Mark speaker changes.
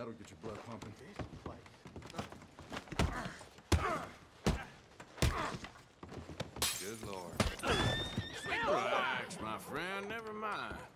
Speaker 1: That'll get your blood pumping. This place.
Speaker 2: Good lord. Relax, my friend. Never mind.